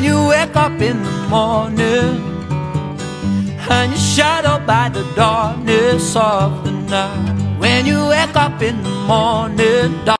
when you wake up in the morning and you're shadowed by the darkness of the night. When you wake up in the morning.